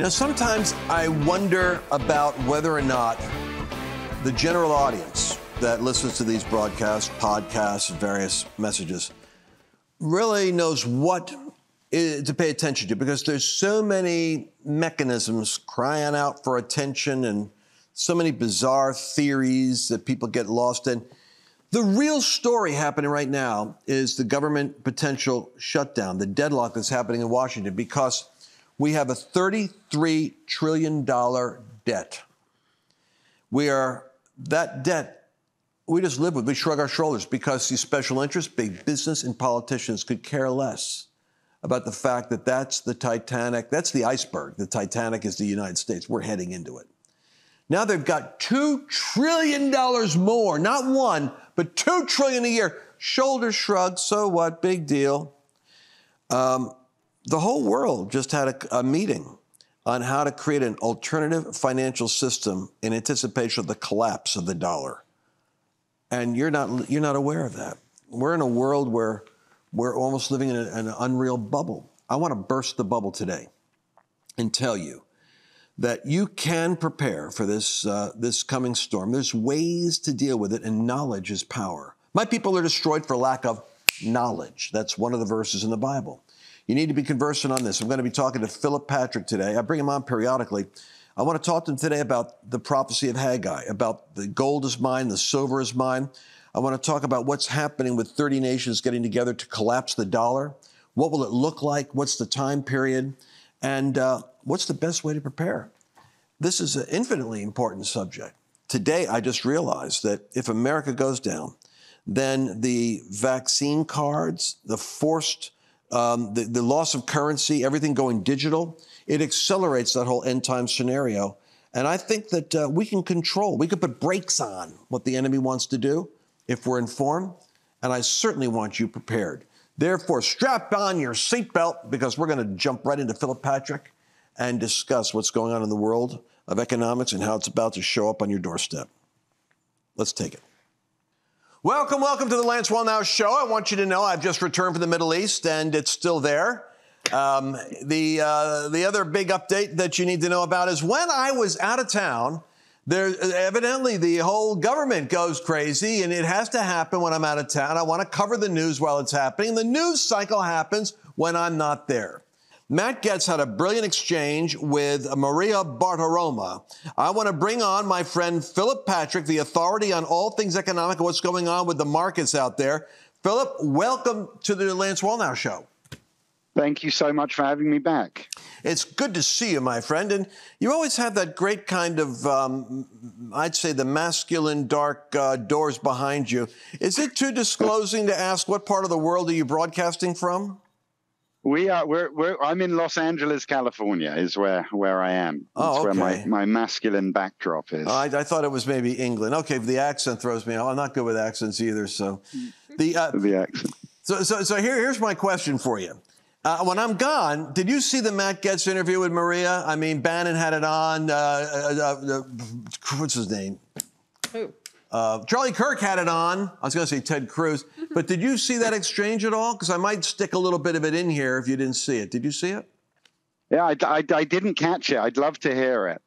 Know, sometimes I wonder about whether or not the general audience that listens to these broadcasts, podcasts, various messages really knows what to pay attention to because there's so many mechanisms crying out for attention and so many bizarre theories that people get lost in. The real story happening right now is the government potential shutdown, the deadlock that's happening in Washington because we have a $33 trillion debt. We are, that debt, we just live with, we shrug our shoulders because these special interests, big business, and politicians could care less about the fact that that's the Titanic, that's the iceberg. The Titanic is the United States. We're heading into it. Now they've got $2 trillion more, not one, but 2 trillion a year. Shoulder shrug, so what? Big deal. Um, the whole world just had a, a meeting on how to create an alternative financial system in anticipation of the collapse of the dollar. And you're not, you're not aware of that. We're in a world where we're almost living in, a, an unreal bubble. I want to burst the bubble today and tell you that you can prepare for this, uh, this coming storm. There's ways to deal with it, and knowledge is power. My people are destroyed for lack of knowledge. That's one of the verses in the Bible. You need to be conversant on this. I'm going to be talking to Philip Patrick today. I bring him on periodically. I want to talk to him today about the prophecy of Haggai, about the gold is mine, the silver is mine. I want to talk about what's happening with 30 nations getting together to collapse the dollar. What will it look like? What's the time period? And uh, what's the best way to prepare? This is an infinitely important subject. Today, I just realized that if America goes down, then the vaccine cards, the forced, um, the, the loss of currency, everything going digital, it accelerates that whole end time scenario. And I think that uh, we can control, we can put brakes on what the enemy wants to do if we're informed, and I certainly want you prepared. Therefore, strap on your seatbelt because we're going to jump right into Philip Patrick and discuss what's going on in the world of economics and how it's about to show up on your doorstep. Let's take it. Welcome, welcome to the Lance Wallnau Show. I want you to know I've just returned from the Middle East and it's still there. Um, the uh, the other big update that you need to know about is when I was out of town there, evidently, the whole government goes crazy, and it has to happen when I'm out of town. I want to cover the news while it's happening. The news cycle happens when I'm not there. Matt Gaetz had a brilliant exchange with Maria Bartiromo. I want to bring on my friend Philip Patrick, the authority on all things economic and what's going on with the markets out there. Philip, welcome to the Lance Wallnau Show. Thank you so much for having me back. It's good to see you, my friend. And you always have that great kind of, um, I'd say, the masculine dark uh, doors behind you. Is it too disclosing to ask what part of the world are you broadcasting from? We are. We're, we're. I'm in Los Angeles, California. Is where where I am. That's oh, okay. where my, my masculine backdrop is. I, I, thought it was maybe England. Okay, the accent throws me. I'm not good with accents either. So, the uh, the accent. So, so, so here, here's my question for you. Uh, when I'm gone, did you see the Matt Gaetz interview with Maria? I mean, Bannon had it on. Uh, uh, uh what's his name? Who? Uh, Charlie Kirk had it on. I was going to say Ted Cruz. But did you see that exchange at all? Because I might stick a little bit of it in here if you didn't see it. Did you see it? Yeah, I, I, I didn't catch it. I'd love to hear it.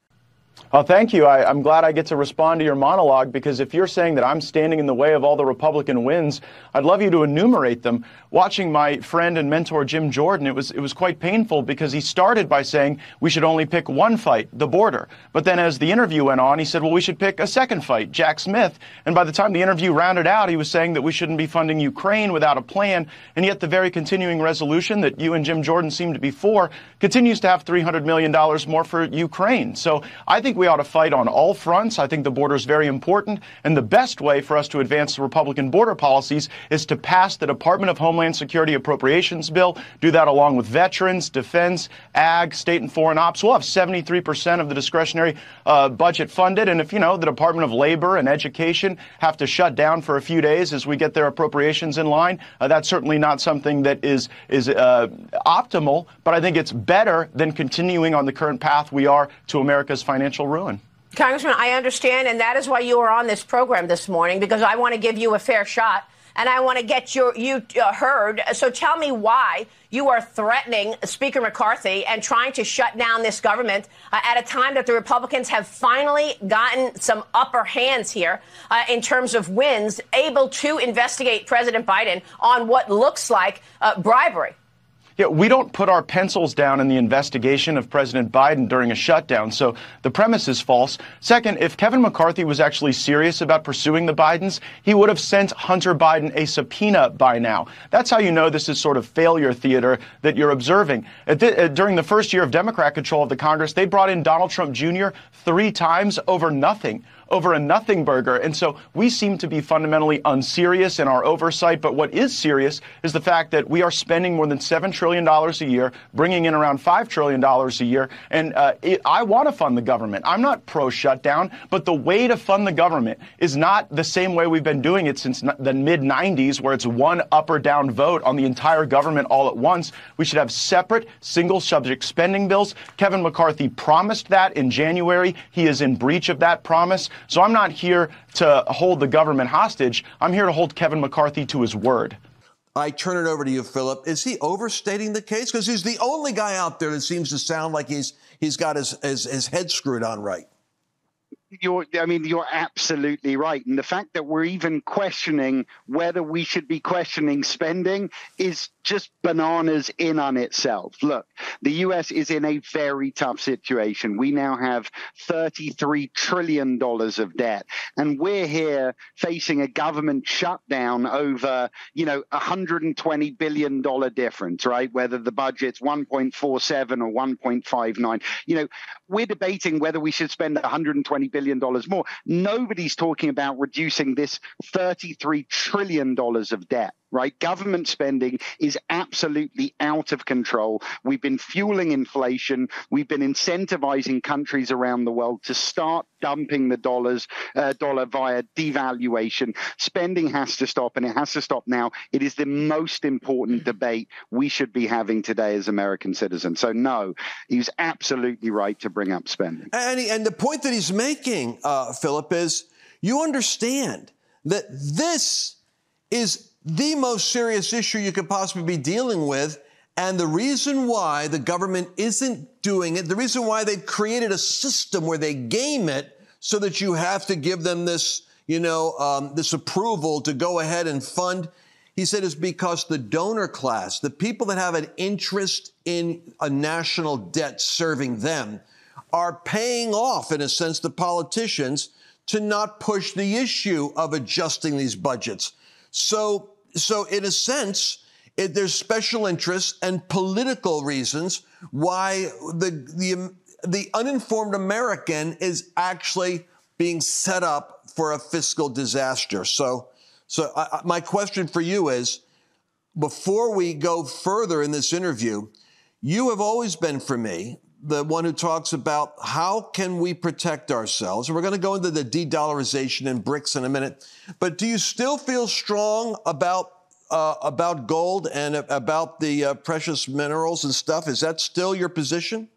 Oh, thank you. I, am glad I get to respond to your monologue because if you're saying that I'm standing in the way of all the Republican wins, I'd love you to enumerate them. Watching my friend and mentor Jim Jordan, it was it was quite painful because he started by saying we should only pick one fight, the border. But then as the interview went on, he said, well, we should pick a second fight, Jack Smith. And by the time the interview rounded out, he was saying that we shouldn't be funding Ukraine without a plan. And yet the very continuing resolution that you and Jim Jordan seem to be for continues to have $300 million more for Ukraine. So I think we ought to fight on all fronts. I think the border is very important. And the best way for us to advance the Republican border policies is to pass the Department of Homeland Security Appropriations Bill, do that along with veterans, defense, ag, state and foreign ops. We'll have 73% of the discretionary uh, budget funded. And if, you know, the Department of Labor and Education have to shut down for a few days as we get their appropriations in line, uh, that's certainly not something that is, is uh, optimal. But I think it's better than continuing on the current path we are to America's financial ruin. Congressman, I understand, and that is why you are on this program this morning, because I want to give you a fair shot and I want to get your you uh, heard. So tell me why you are threatening Speaker McCarthy and trying to shut down this government uh, at a time that the Republicans have finally gotten some upper hands here uh, in terms of wins, able to investigate President Biden on what looks like uh, bribery. Yeah, we don't put our pencils down in the investigation of President Biden during a shutdown, so the premise is false. Second, if Kevin McCarthy was actually serious about pursuing the Bidens, he would have sent Hunter Biden a subpoena by now. That's how you know this is sort of failure theater that you're observing. The, uh, during the first year of Democrat control of the Congress, they brought in Donald Trump Jr. three times over nothing over a nothing burger. And so we seem to be fundamentally unserious in our oversight. But what is serious is the fact that we are spending more than $7 trillion a year, bringing in around $5 trillion a year. And uh, it, I want to fund the government. I'm not pro shutdown, but the way to fund the government is not the same way we've been doing it since the mid 90s, where it's one up or down vote on the entire government all at once. We should have separate single subject spending bills. Kevin McCarthy promised that in January. He is in breach of that promise. So I'm not here to hold the government hostage. I'm here to hold Kevin McCarthy to his word. I turn it over to you, Philip. Is he overstating the case? Because he's the only guy out there that seems to sound like he's he's got his, his, his head screwed on right you're i mean you're absolutely right and the fact that we're even questioning whether we should be questioning spending is just bananas in on itself. Look the us is in a very tough situation. We now have 33 trillion dollars of debt and we're here facing a government shutdown over you know 120 billion dollar difference right? Whether the budget's 1.47 or 1.59 you know we're debating whether we should spend 120 billion dollars more. Nobody's talking about reducing this 33 trillion dollars of debt right? Government spending is absolutely out of control. We've been fueling inflation. We've been incentivizing countries around the world to start dumping the dollars uh, dollar via devaluation. Spending has to stop, and it has to stop now. It is the most important debate we should be having today as American citizens. So no, he's absolutely right to bring up spending. And, he, and the point that he's making, uh, Philip, is you understand that this is the most serious issue you could possibly be dealing with. And the reason why the government isn't doing it, the reason why they've created a system where they game it so that you have to give them this, you know, um, this approval to go ahead and fund. He said is because the donor class, the people that have an interest in a national debt serving them, are paying off, in a sense, the politicians to not push the issue of adjusting these budgets. So so in a sense, it, there's special interests and political reasons why the, the, the uninformed American is actually being set up for a fiscal disaster. So, so I, my question for you is, before we go further in this interview, you have always been for me the one who talks about how can we protect ourselves. And we're going to go into the de-dollarization and BRICS in a minute. But do you still feel strong about uh, about gold and about the uh, precious minerals and stuff? Is that still your position?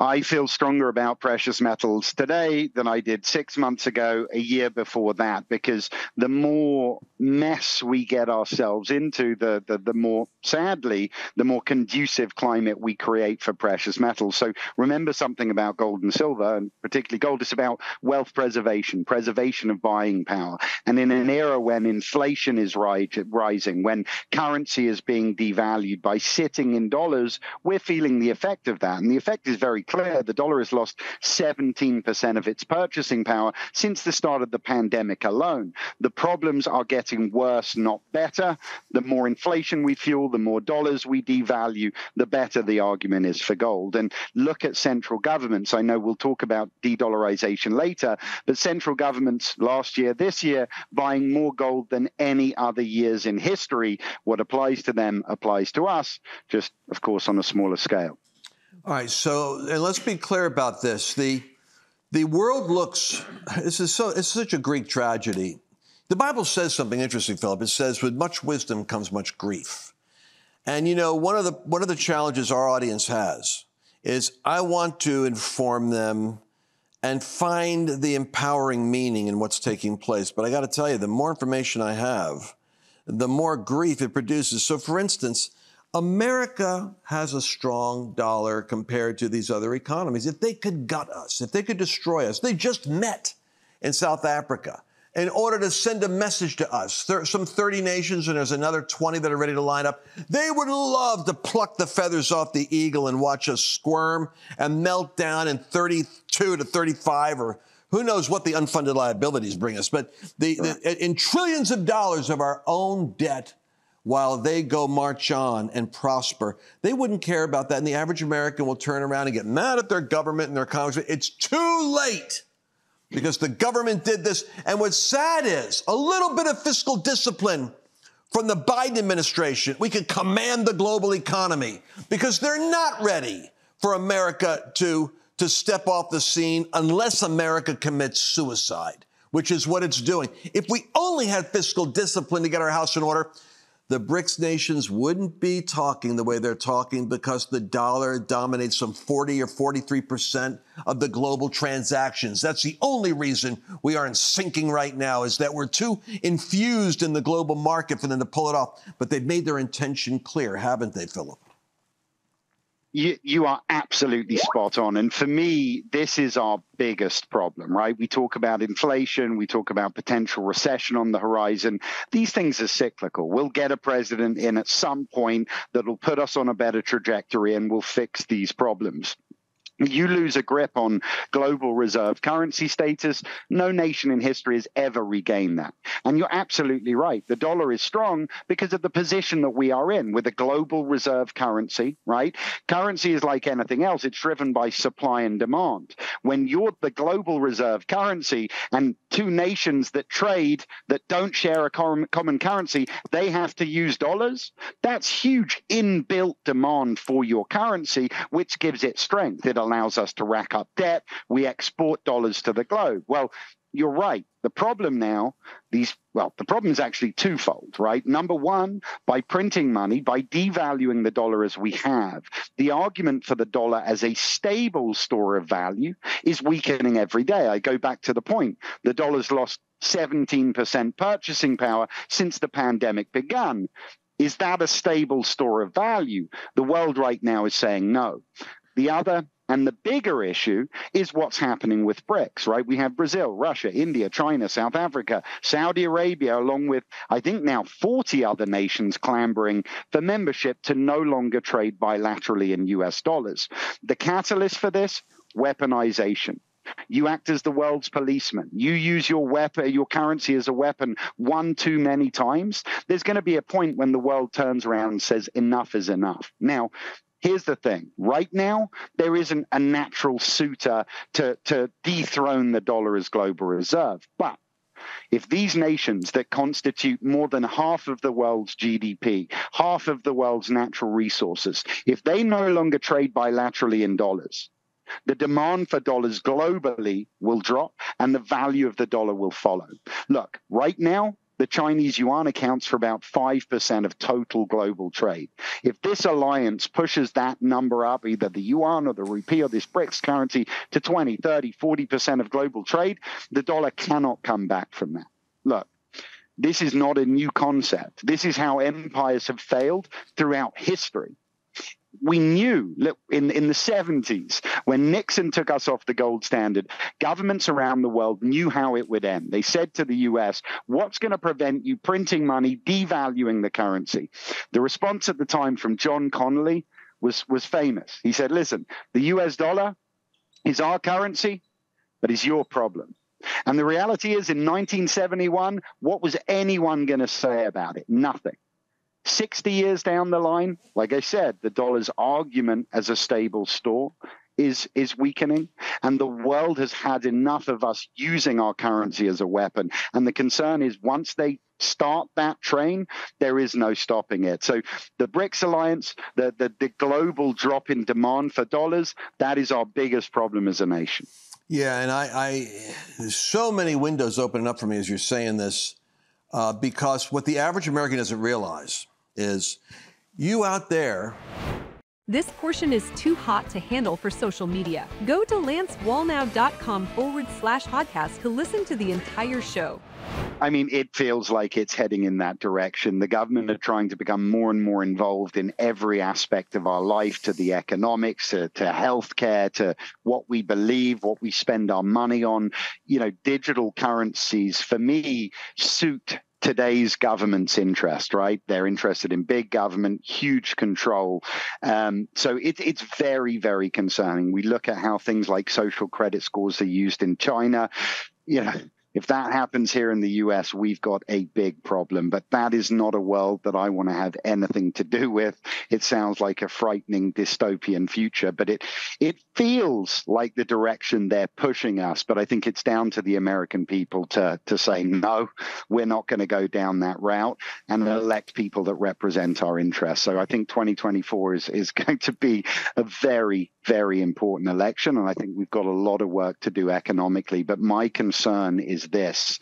I feel stronger about precious metals today than I did six months ago, a year before that, because the more mess we get ourselves into, the, the, the more, sadly, the more conducive climate we create for precious metals. So remember something about gold and silver, and particularly gold, it's about wealth preservation, preservation of buying power. And in an era when inflation is rising, when currency is being devalued by sitting in dollars, we're feeling the effect of that. And the effect is very clear. The dollar has lost 17% of its purchasing power since the start of the pandemic alone. The problems are getting worse, not better. The more inflation we fuel, the more dollars we devalue, the better the argument is for gold. And look at central governments. I know we'll talk about de dollarization later, but central governments last year, this year, buying more gold than any other years in history. What applies to them applies to us, just, of course, on a smaller scale. All right, so and let's be clear about this. The the world looks this is so it's such a Greek tragedy. The Bible says something interesting, Philip. It says, with much wisdom comes much grief. And you know, one of the one of the challenges our audience has is I want to inform them and find the empowering meaning in what's taking place. But I got to tell you, the more information I have, the more grief it produces. So, for instance, America has a strong dollar compared to these other economies. If they could gut us, if they could destroy us, they just met in South Africa in order to send a message to us. There are some 30 nations, and there's another 20 that are ready to line up. They would love to pluck the feathers off the eagle and watch us squirm and melt down in 32 to 35 or who knows what the unfunded liabilities bring us. But the, the, in trillions of dollars of our own debt while they go march on and prosper. They wouldn't care about that. And the average American will turn around and get mad at their government and their congressman. It's too late because the government did this. And what's sad is a little bit of fiscal discipline from the Biden administration. We could command the global economy because they're not ready for America to, to step off the scene unless America commits suicide, which is what it's doing. If we only had fiscal discipline to get our house in order, the BRICS nations wouldn't be talking the way they're talking because the dollar dominates some 40 or 43% of the global transactions. That's the only reason we aren't sinking right now is that we're too infused in the global market for them to pull it off. But they've made their intention clear, haven't they, Philip? You, you are absolutely spot on. And for me, this is our biggest problem, right? We talk about inflation, we talk about potential recession on the horizon. These things are cyclical. We'll get a president in at some point that'll put us on a better trajectory and we'll fix these problems you lose a grip on global reserve currency status. No nation in history has ever regained that. And you're absolutely right. The dollar is strong because of the position that we are in with a global reserve currency, right? Currency is like anything else, it's driven by supply and demand. When you're the global reserve currency and two nations that trade that don't share a common currency, they have to use dollars, that's huge inbuilt demand for your currency, which gives it strength. It allows us to rack up debt. We export dollars to the globe. Well, you're right. The problem now, these, well, the problem is actually twofold, right? Number one, by printing money, by devaluing the dollar as we have, the argument for the dollar as a stable store of value is weakening every day. I go back to the point the dollar's lost 17% purchasing power since the pandemic began. Is that a stable store of value? The world right now is saying no. The other and the bigger issue is what's happening with BRICS, right? We have Brazil, Russia, India, China, South Africa, Saudi Arabia, along with, I think now 40 other nations clambering for membership to no longer trade bilaterally in US dollars. The catalyst for this, weaponization. You act as the world's policeman. You use your weapon, your currency as a weapon one too many times. There's going to be a point when the world turns around and says enough is enough. Now, Here's the thing right now, there isn't a natural suitor to, to dethrone the dollar as global reserve. But if these nations that constitute more than half of the world's GDP, half of the world's natural resources, if they no longer trade bilaterally in dollars, the demand for dollars globally will drop and the value of the dollar will follow. Look, right now, the Chinese yuan accounts for about 5% of total global trade. If this alliance pushes that number up, either the yuan or the rupee or this BRICS currency to 20, 30, 40% of global trade, the dollar cannot come back from that. Look, this is not a new concept. This is how empires have failed throughout history we knew in, in the 70s when Nixon took us off the gold standard, governments around the world knew how it would end. They said to the US, What's going to prevent you printing money, devaluing the currency? The response at the time from John Connally was, was famous. He said, Listen, the US dollar is our currency, but is your problem. And the reality is, in 1971, what was anyone going to say about it? Nothing. 60 years down the line, like I said, the dollar's argument as a stable store is is weakening. And the world has had enough of us using our currency as a weapon. And the concern is once they start that train there is no stopping it. So the BRICS alliance the the, the global drop in demand for dollars that is our biggest problem as a nation. Yeah and i i there's so many windows opening up for me as you're saying this uh, because what the average american doesn't realize is you out there This portion is too hot to handle for social media. Go to lancewallnau.com forward slash podcast to listen to the entire show. I mean, it feels like it's heading in that direction. The government are trying to become more and more involved in every aspect of our life, to the economics, to, to healthcare, to what we believe, what we spend our money on. You know, digital currencies, for me, suit today's government's interest, right? They're interested in big government, huge control. Um, so it, it's very, very concerning. We look at how things like social credit scores are used in China. You know, if that happens here in the US, we've got a big problem. But that is not a world that I want to have anything to do with. It sounds like a frightening dystopian future, but it it feels like the direction they're pushing us. But I think it's down to the American people to to say no, we're not going to go down that route and elect people that represent our interests. So I think 2024 is is going to be a very very important election, and I think we've got a lot of work to do economically. But my concern is this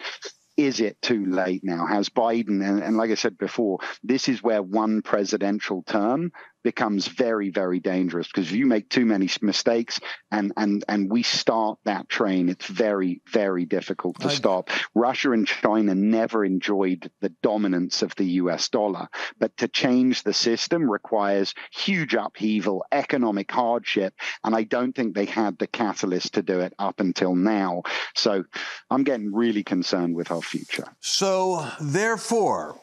is it too late now? Has Biden, and, and, like I said before, this is where one presidential term becomes very, very dangerous because if you make too many mistakes and and and we start that train, it's very, very difficult to I, stop. Russia and China never enjoyed the dominance of the US dollar, but to change the system requires huge upheaval, economic hardship, and I don't think they had the catalyst to do it up until now. So I'm getting really concerned with our future. So therefore,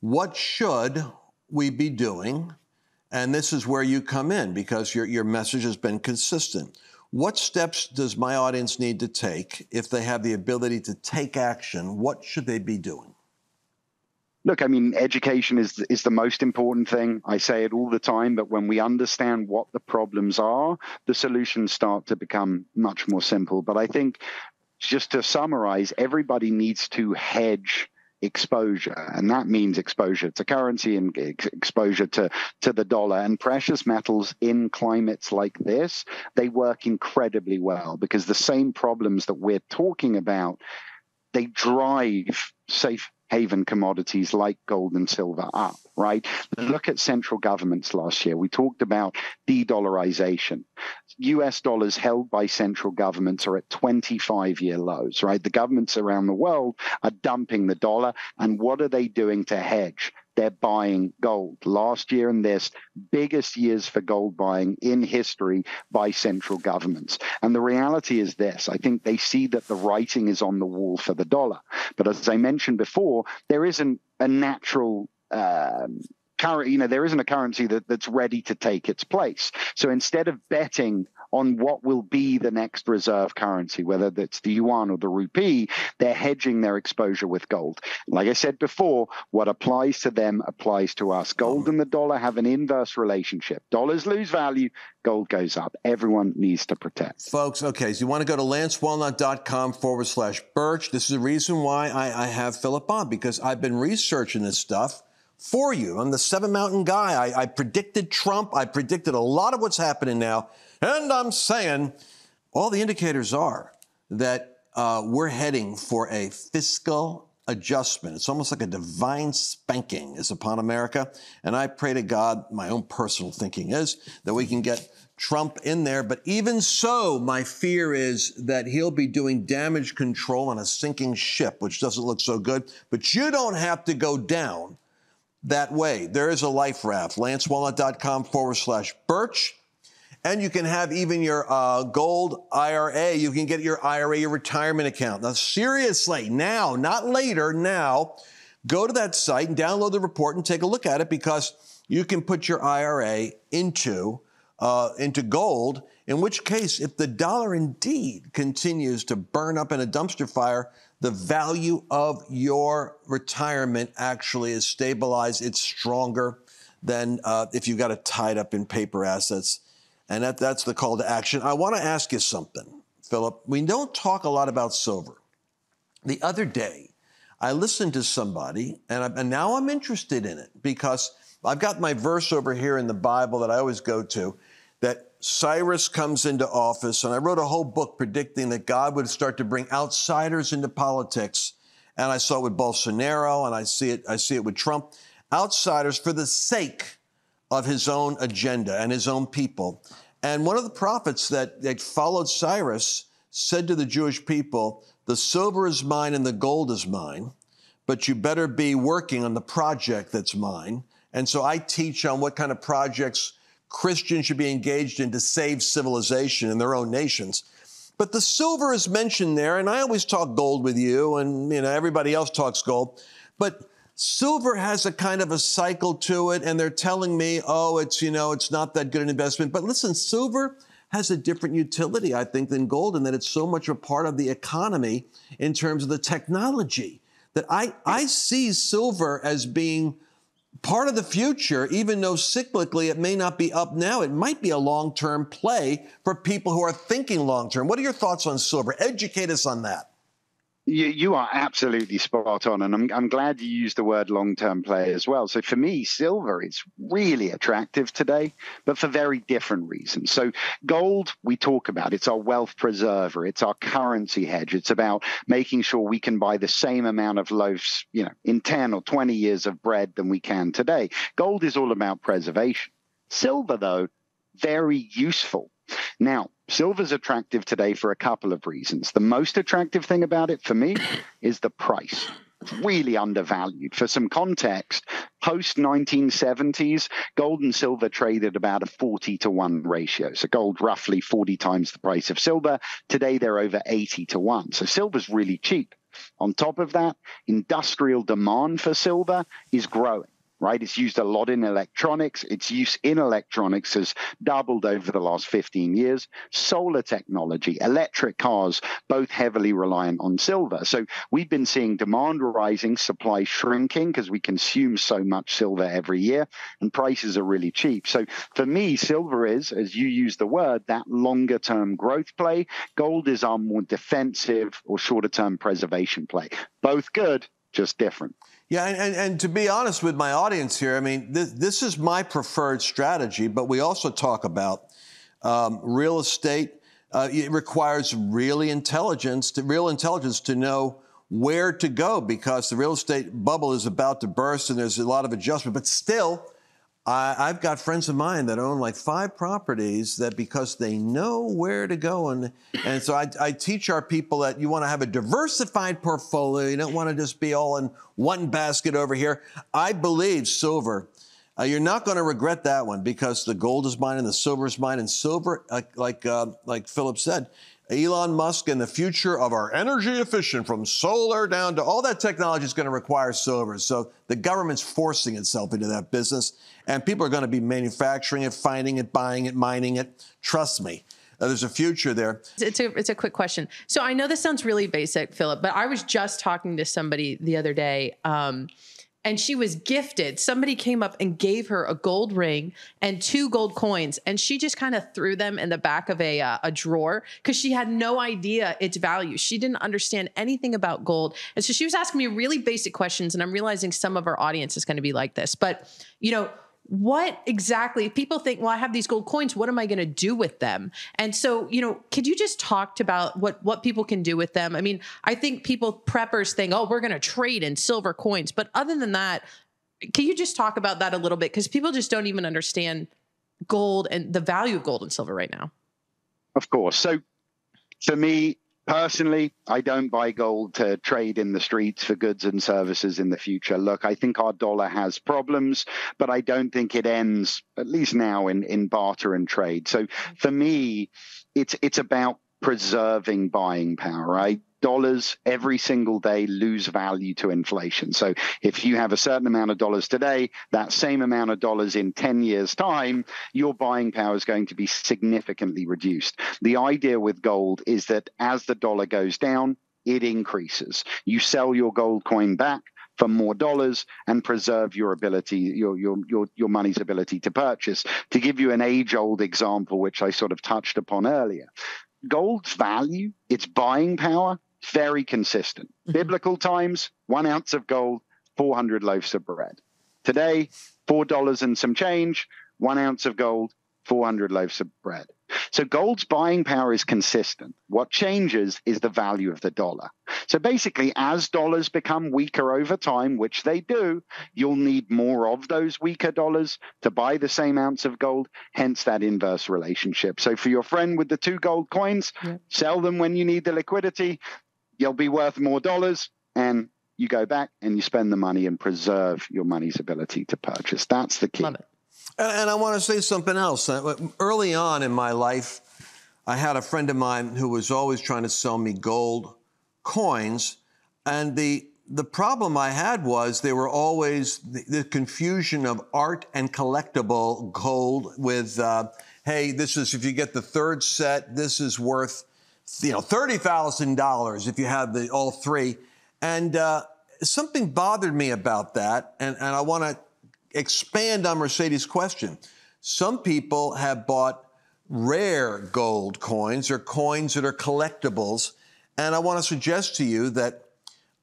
what should we be doing and this is where you come in because your, your message has been consistent. What steps does my audience need to take if they have the ability to take action? What should they be doing? Look, I mean, education is is the most important thing. I say it all the time, but when we understand what the problems are, the solutions start to become much more simple. But I think just to summarize, everybody needs to hedge exposure, and that means exposure to currency and ex- exposure to, to the dollar. And precious metals in climates like this, they work incredibly well because the same problems that we're talking about, they drive safe haven commodities like gold and silver up, right? Look at central governments last year. We talked about de dollarization. US dollars held by central governments are at 25 year lows, right? The governments around the world are dumping the dollar. And what are they doing to hedge? They're buying gold. Last year and this, biggest years for gold buying in history by central governments. And the reality is this I think they see that the writing is on the wall for the dollar. But as I mentioned before, there isn't a natural. Um, you know, there isn't a currency that, that's ready to take its place. So instead of betting on what will be the next reserve currency, whether that's the yuan or the rupee, they're hedging their exposure with gold. Like I said before, what applies to them applies to us. Gold and the dollar have an inverse relationship. Dollars lose value, gold goes up. Everyone needs to protect. Folks, okay, so you want to go to lancewallnau.com forward slash birch. This is the reason why I, I have Philip on, because I've been researching this stuff for you. I'm the Seven Mountain guy. I, I predicted Trump. I predicted a lot of what's happening now. And I'm saying all the indicators are that uh, we're heading for a fiscal adjustment. It's almost like a divine spanking is upon America. And I pray to God, my own personal thinking is that we can get Trump in there. But even so, my fear is that he'll be doing damage control on a sinking ship, which doesn't look so good. But you don't have to go down that way. There is a life raft. LanceWallnau.com forward slash birch. And you can have even your uh, gold IRA. You can get your IRA, your retirement account. Now, seriously, now, not later, now, go to that site and download the report and take a look at it because you can put your IRA into uh, into gold. In which case, if the dollar indeed continues to burn up in a dumpster fire, the value of your retirement actually is stabilized. It's stronger than uh, if you've got it tied up in paper assets. And that, that's the call to action. I want to ask you something, Philip. We don't talk a lot about silver. The other day, I listened to somebody, and, I, and now I'm interested in it because I've got my verse over here in the Bible that I always go to that Cyrus comes into office, and I wrote a whole book predicting that God would start to bring outsiders into politics. And I saw it with Bolsonaro, and I see it, I see it with Trump. Outsiders for the sake of his own agenda and his own people. And one of the prophets that, that followed Cyrus said to the Jewish people, The silver is mine and the gold is mine, but you better be working on the project that's mine. And so I teach on what kind of projects Christians should be engaged in to save civilization in their own nations. But the silver is mentioned there, and I always talk gold with you, and you know everybody else talks gold. But silver has a kind of a cycle to it, and they're telling me, oh, it's you know, it's not that good an investment. But listen, silver has a different utility, I think, than gold, in that it's so much a part of the economy in terms of the technology that I, I see silver as being part of the future, even though cyclically it may not be up now, it might be a long term play for people who are thinking long term. What are your thoughts on silver? Educate us on that. You, you are absolutely spot on, and I'm, I'm glad you used the word long term play as well. So for me, silver is really attractive today, but for very different reasons. So gold, we talk about it's our wealth preserver, it's our currency hedge. It's about making sure we can buy the same amount of loaves, you know, in 10 or 20 years of bread than we can today. Gold is all about preservation. Silver, though, very useful now, silver's attractive today for a couple of reasons. The most attractive thing about it for me is the price. It's really undervalued. For some context, post 1970s, gold and silver traded about a 40 to 1 ratio. So gold roughly 40 times the price of silver. Today they're over 80 to 1. So silver's really cheap. On top of that, industrial demand for silver is growing right? It's used a lot in electronics. Its use in electronics has doubled over the last 15 years. Solar technology, electric cars, both heavily reliant on silver. So we've been seeing demand rising, supply shrinking because we consume so much silver every year, and prices are really cheap. So for me, silver is, as you use the word, that longer term growth play. Gold is our more defensive or shorter term preservation play. Both good, just different. Yeah, and, and, and, to be honest with my audience here, I mean, this, this is my preferred strategy, but we also talk about um, real estate. Uh, it requires really intelligence, to, real intelligence to know where to go because the real estate bubble is about to burst and there's a lot of adjustment. But still, I, have got friends of mine that own like five properties that because they know where to go. And, and so I, I teach our people that you want to have a diversified portfolio. You don't want to just be all in one basket over here. I believe silver. Uh, you're not going to regret that one because the gold is mine and the silver is mine. And silver, like like, uh, like Philip said, Elon Musk and the future of our energy efficient from solar down to all that technology is going to require silver. So the government's forcing itself into that business and people are going to be manufacturing it, finding it, buying it, mining it. Trust me. Uh, there's a future there. It's a, it's a quick question. So I know this sounds really basic, Philip, but I was just talking to somebody the other day. Um, and she was gifted. Somebody came up and gave her a gold ring and two gold coins, and she just kind of threw them in the back of a uh, a drawer because she had no idea its value. She didn't understand anything about gold, and so she was asking me really basic questions. And I'm realizing some of our audience is going to be like this, but you know what exactly people think well i have these gold coins what am i going to do with them? And so you know could you just talk about what what people can do with them? I mean i think people preppers think oh we're going to trade in silver coins. But other than that can you just talk about that a little bit? Because people just don't even understand gold and the value of gold and silver right now. Of course. So for me Personally, I don't buy gold to trade in the streets for goods and services in the future. Look, I think our dollar has problems, but I don't think it ends, at least now, in, in barter and trade. So for me, it's it's about preserving buying power, right? Dollars every single day lose value to inflation. So if you have a certain amount of dollars today, that same amount of dollars in 10 years' time, your buying power is going to be significantly reduced. The idea with gold is that as the dollar goes down, it increases. You sell your gold coin back for more dollars and preserve your ability, your your your your money's ability to purchase. To give you an age-old example, which I sort of touched upon earlier, gold's value, its buying power, very consistent. Mm-hmm. Biblical times, one ounce of gold, 400 loaves of bread. Today, $4 and some change, one ounce of gold, 400 loaves of bread. So gold's buying power is consistent. What changes is the value of the dollar. So basically, as dollars become weaker over time, which they do, you'll need more of those weaker dollars to buy the same ounce of gold, hence that inverse relationship. So for your friend with the two gold coins, yep. sell them when you need the liquidity. You'll be worth more dollars and you go back and you spend the money and preserve your money's ability to purchase. That's the key. Love it. And, I want to say something else. Uh, early on in my life, I had a friend of mine who was always trying to sell me gold coins, and the the problem I had was there were always the, the confusion of art and collectible gold with, uh, hey, this is if you get the third set, this is worth, you know, thirty thousand dollars if you have the all three, and uh, something bothered me about that, and and I want to expand on Mercedes' question. Some people have bought rare gold coins or coins that are collectibles. And I want to suggest to you that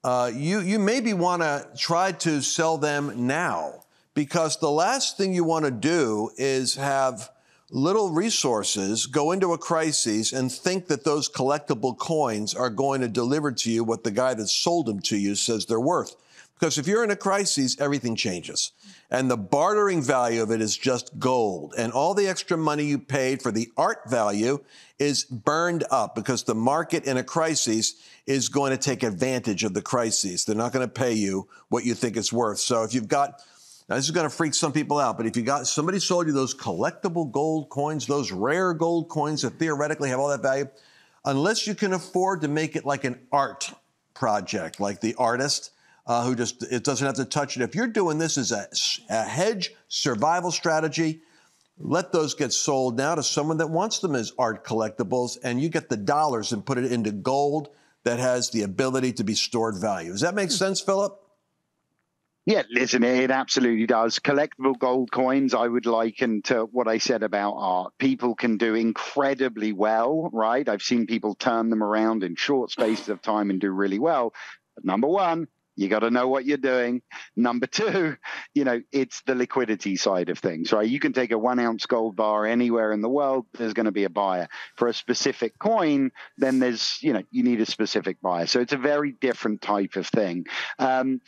uh, you, you maybe want to try to sell them now because the last thing you want to do is have little resources go into a crisis and think that those collectible coins are going to deliver to you what the guy that sold them to you says they're worth. Because if you're in a crisis, everything changes. And the bartering value of it is just gold. And all the extra money you paid for the art value is burned up because the market in a crisis is going to take advantage of the crisis. They're not going to pay you what you think it's worth. So if you've got, now this is going to freak some people out, but if you got somebody sold you those collectible gold coins, those rare gold coins that theoretically have all that value, unless you can afford to make it like an art project, like the artist, uh, who just it doesn't have to touch it. If you're doing this as a, a hedge survival strategy, let those get sold now to someone that wants them as art collectibles, and you get the dollars and put it into gold that has the ability to be stored value. Does that make sense, Philip? Yeah, listen, it absolutely does. Collectible gold coins, I would liken to what I said about art. People can do incredibly well, right? I've seen people turn them around in short spaces of time and do really well. But number one, you got to know what you're doing. Number two, you know, it's the liquidity side of things, right? You can take a one ounce gold bar anywhere in the world, there's going to be a buyer. For a specific coin, then there's, you know, you need a specific buyer. So it's a very different type of thing. Um,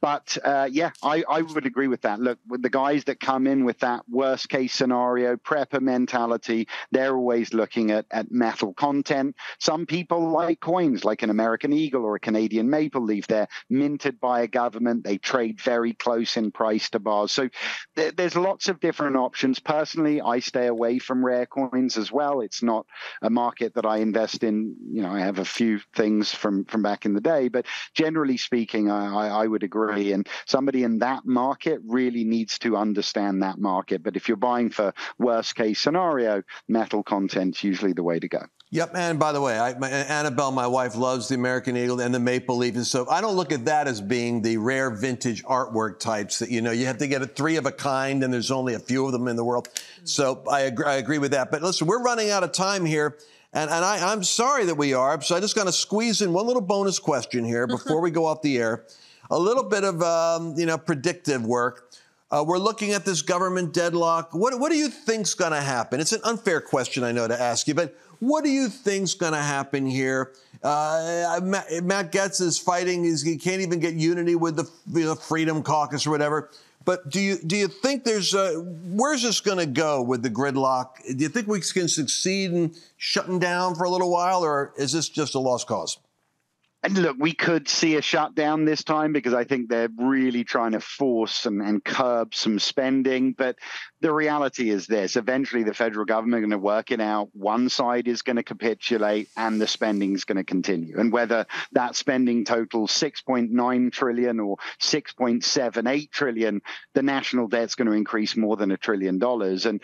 but uh, yeah, I, I would agree with that. Look, with the guys that come in with that worst case scenario, prepper mentality, they're always looking at, at metal content. Some people like coins, like an American Eagle or a Canadian Maple Leaf. They're minted by a government. They trade very close in price to bars. So th- there's lots of different options. Personally, I stay away from rare coins as well. It's not a market that I invest in. You know, I have a few things from from back in the day, but generally speaking, I, I, I would agree and somebody in that market really needs to understand that market. But if you're buying for worst case scenario, metal content's usually the way to go. Yep, and by the way, I, my, Annabelle, my wife, loves the American Eagle and the Maple Leaf, and so I don't look at that as being the rare vintage artwork types that you know you have to get a three of a kind, and there's only a few of them in the world. Mm-hmm. So I agree, I agree with that. But listen, we're running out of time here. And, and I, I'm sorry that we are. So I just got to squeeze in one little bonus question here before we go off the air a little bit of um, you know predictive work. Uh, we're looking at this government deadlock. What, what do you think's going to happen? It's an unfair question, I know, to ask you, but what do you think's going to happen here? Uh, Matt, Matt Gaetz is fighting; he's, he can't even get unity with the you know, Freedom Caucus or whatever. But do you do you think there's a, where's this going to go with the gridlock? Do you think we can succeed in shutting down for a little while, or is this just a lost cause? And look, we could see a shutdown this time because I think they're really trying to force and, and curb some spending. But the reality is this eventually, the federal government are going to work it out. One side is going to capitulate and the spending is going to continue. And whether that spending totals 6.9 trillion or 6.78 trillion, the national debt's going to increase more than a trillion dollars. And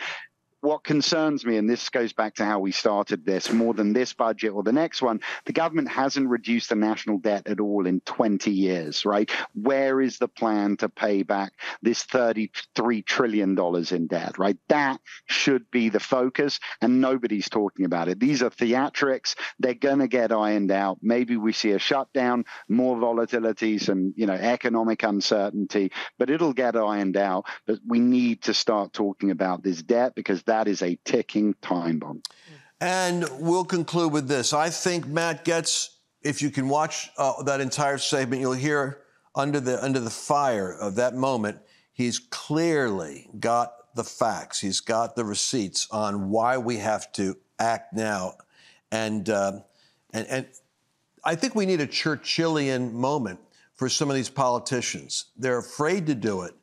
what concerns me, and this goes back to how we started this, more than this budget or the next one, the government hasn't reduced the national debt at all in 20 years, right? Where is the plan to pay back this $33 trillion in debt, right? That should be the focus, and nobody's talking about it. These are theatrics. They're going to get ironed out. Maybe we see a shutdown, more volatilities, and you know economic uncertainty, but it'll get ironed out. But we need to start talking about this debt because that is a ticking time bomb. And we'll conclude with this. I think Matt Gaetz, if you can watch uh, that entire segment, you'll hear under the under the fire of that moment, he's clearly got the facts. He's got the receipts on why we have to act now, and uh, and and I think we need a Churchillian moment for some of these politicians. They're afraid to do it,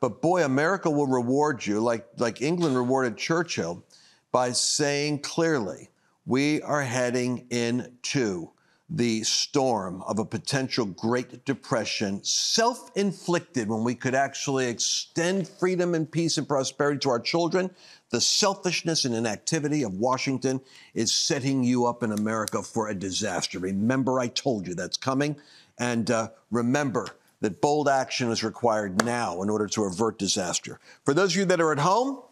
but boy, America will reward you like like England rewarded Churchill by saying clearly, we are heading into the storm of a potential Great Depression, self inflicted, when we could actually extend freedom and peace and prosperity to our children. The selfishness and inactivity of Washington is setting you up in America for a disaster. Remember, I told you that's coming. And uh, remember that bold action is required now in order to avert disaster. For those of you that are at home,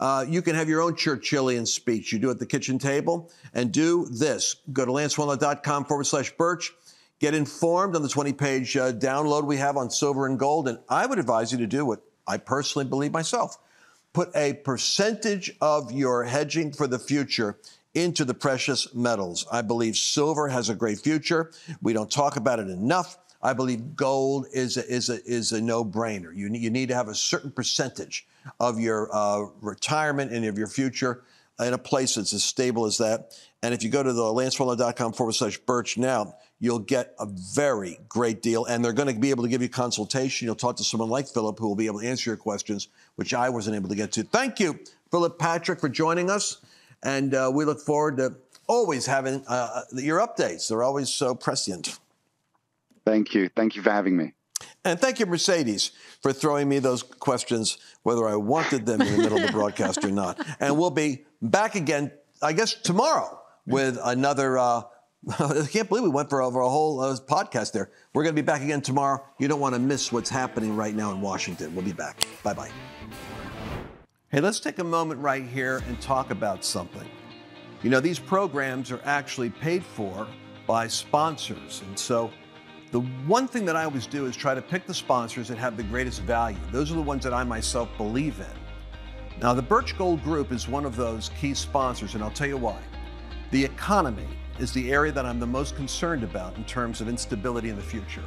uh, you can have your own Churchillian speech. You do it at the kitchen table and do this. Go to lancewallnau.com forward slash birch. Get informed on the 20 page uh, download we have on silver and gold. And I would advise you to do what I personally believe myself put a percentage of your hedging for the future into the precious metals. I believe silver has a great future. We don't talk about it enough. I believe gold is a, is a, is a no brainer. You, you need to have a certain percentage of your uh, retirement and of your future in a place that's as stable as that. And if you go to the lancewallnau.com forward slash birch now, you'll get a very great deal. And they're going to be able to give you consultation. You'll talk to someone like Philip who will be able to answer your questions, which I wasn't able to get to. Thank you, Philip Patrick, for joining us. And uh, we look forward to always having uh, your updates. They're always so prescient. Thank you. Thank you for having me. And thank you, Mercedes, for throwing me those questions, whether I wanted them in the middle of the broadcast or not. And we'll be back again, I guess, tomorrow with another. Uh, I can't believe we went for over a whole uh, podcast there. We're going to be back again tomorrow. You don't want to miss what's happening right now in Washington. We'll be back. Bye bye. Hey, let's take a moment right here and talk about something. You know, these programs are actually paid for by sponsors. And so, the one thing that I always do is try to pick the sponsors that have the greatest value. Those are the ones that I myself believe in. Now, the Birch Gold Group is one of those key sponsors, and I'll tell you why. The economy is the area that I'm the most concerned about in terms of instability in the future.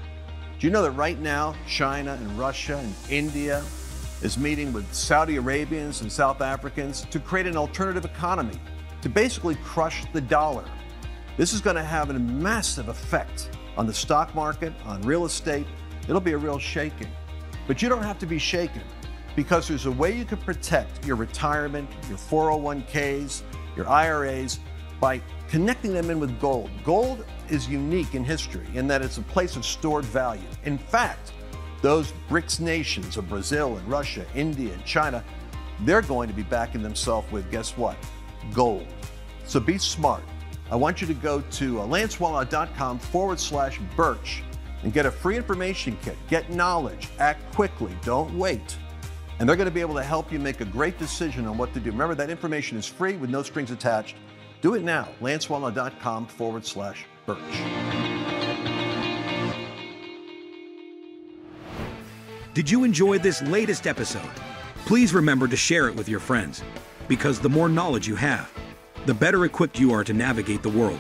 Do you know that right now, China and Russia and India is meeting with Saudi Arabians and South Africans to create an alternative economy, to basically crush the dollar? This is going to have a massive effect on the stock market, on real estate. It'll be a real shaking. But you don't have to be shaken because there's a way you can protect your retirement, your 401ks, your IRAs by connecting them in with gold. Gold is unique in history in that it's a place of stored value. In fact, those BRICS nations of Brazil and Russia, India and China, they're going to be backing themselves with guess what? Gold. So be smart. I want you to go to uh, lancewallnau.com forward slash birch and get a free information kit. Get knowledge, act quickly, don't wait. And they're going to be able to help you make a great decision on what to do. Remember, that information is free with no strings attached. Do it now, lancewallnau.com forward slash birch. Did you enjoy this latest episode? Please remember to share it with your friends because the more knowledge you have, the better equipped you are to navigate the world